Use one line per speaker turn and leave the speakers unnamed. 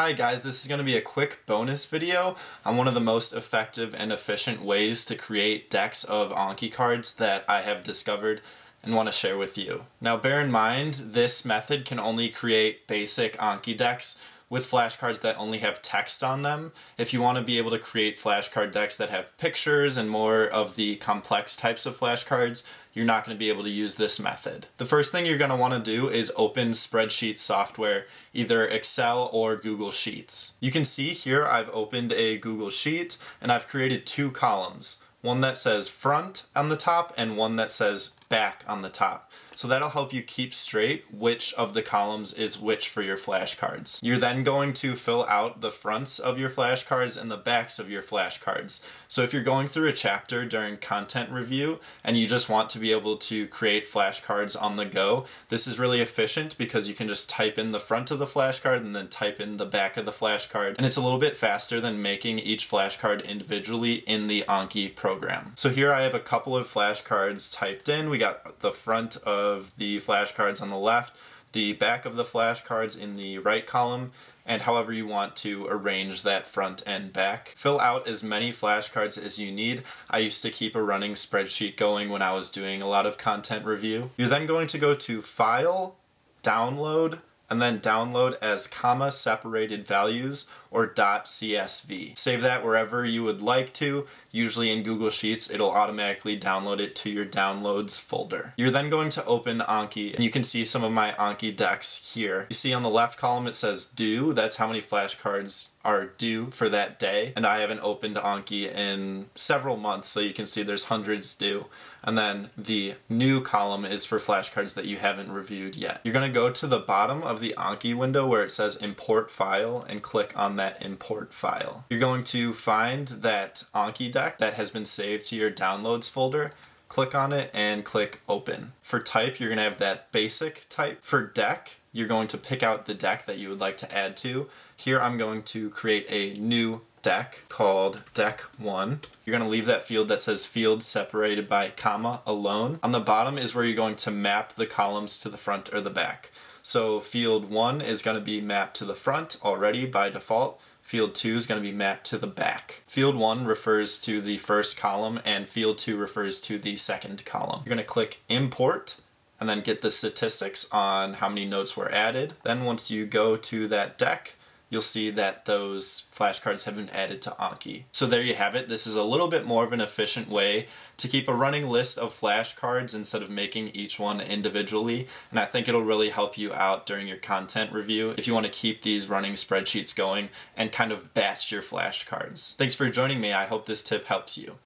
Hi guys, this is going to be a quick bonus video on one of the most effective and efficient ways to create decks of Anki cards that I have discovered and want to share with you. Now bear in mind, this method can only create basic Anki decks with flashcards that only have text on them. If you want to be able to create flashcard decks that have pictures and more of the complex types of flashcards, you're not going to be able to use this method. The first thing you're going to want to do is open spreadsheet software, either Excel or Google Sheets. You can see here I've opened a Google Sheet and I've created two columns. One that says front on the top and one that says back on the top. So that'll help you keep straight which of the columns is which for your flashcards. You're then going to fill out the fronts of your flashcards and the backs of your flashcards. So if you're going through a chapter during content review and you just want to be able to create flashcards on the go, this is really efficient because you can just type in the front of the flashcard and then type in the back of the flashcard. And it's a little bit faster than making each flashcard individually in the Anki program. So here I have a couple of flashcards typed in. We got the front of the flashcards on the left, the back of the flashcards in the right column, and however you want to arrange that front and back. Fill out as many flashcards as you need. I used to keep a running spreadsheet going when I was doing a lot of content review. You're then going to go to File, Download, and then download as comma separated values or .csv. Save that wherever you would like to. Usually in Google Sheets, it'll automatically download it to your downloads folder. You're then going to open Anki and you can see some of my Anki decks here. You see on the left column it says due, that's how many flashcards are due for that day. And I haven't opened Anki in several months, so you can see there's hundreds due. And then the new column is for flashcards that you haven't reviewed yet. You're gonna go to the bottom of the Anki window where it says import file and click on that import file. You're going to find that Anki deck that has been saved to your downloads folder click on it and click open. For type, you're gonna have that basic type. For deck, you're going to pick out the deck that you would like to add to. Here I'm going to create a new deck called deck 1. You're going to leave that field that says field separated by comma alone. On the bottom is where you're going to map the columns to the front or the back. So field 1 is going to be mapped to the front already by default. Field 2 is going to be mapped to the back. Field 1 refers to the first column and field 2 refers to the second column. You're going to click import and then get the statistics on how many notes were added. Then once you go to that deck, you'll see that those flashcards have been added to Anki. So there you have it. This is a little bit more of an efficient way to keep a running list of flashcards instead of making each one individually. And I think it'll really help you out during your content review if you want to keep these running spreadsheets going and kind of batch your flashcards. Thanks for joining me. I hope this tip helps you.